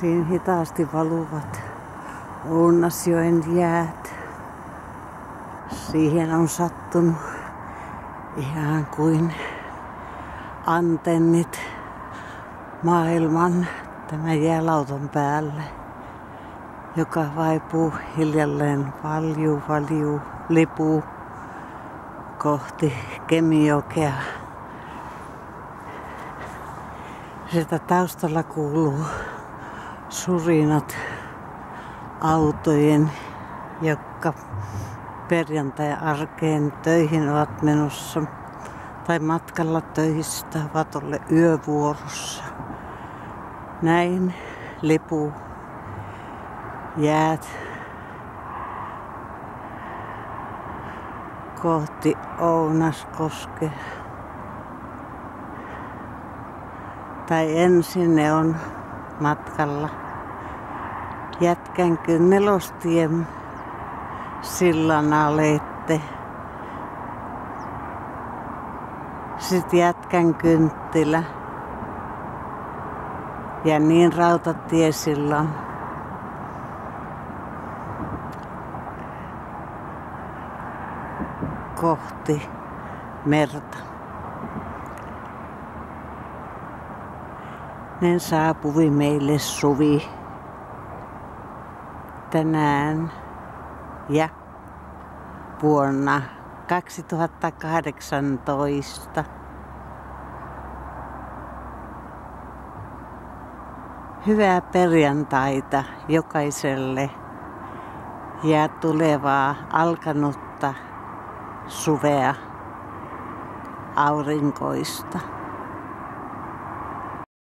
Siinä hitaasti valuvat Ounasjoen jäät. Siihen on sattunut ihan kuin antennit maailman tämän jäälauton päälle, joka vaipuu hiljalleen valjuu, valjuu, lipuu kohti Kemijokea. Sitä taustalla kuuluu surinat autojen, jotka perjantai-arkeen töihin ovat menossa tai matkalla töistä ovat olleet yövuorossa. Näin lipu jäät kohti Ounaskoske. Tai ensin ne on matkalla Jätkän nelostien sillan alette. Sitten Jätkän kynttilä. Ja niin rautatiesillan. kohti merta. Ne saapui meille suvi tänään ja vuonna 2018. Hyvää perjantaita jokaiselle ja tulevaa alkanutta suvea aurinkoista.